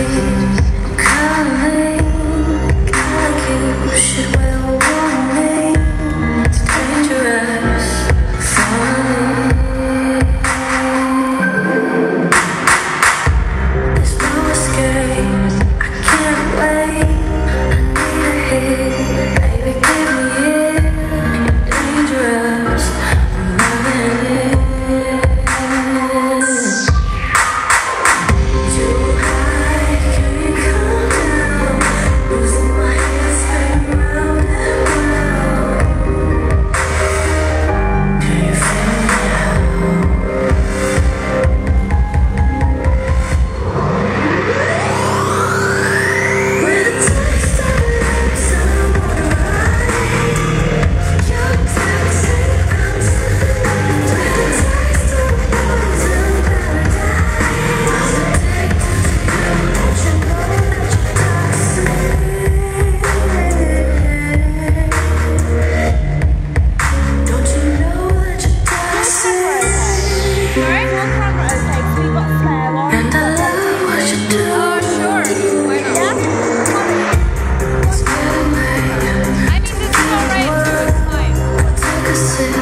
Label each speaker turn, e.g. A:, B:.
A: Coming, like you should well walk. listen.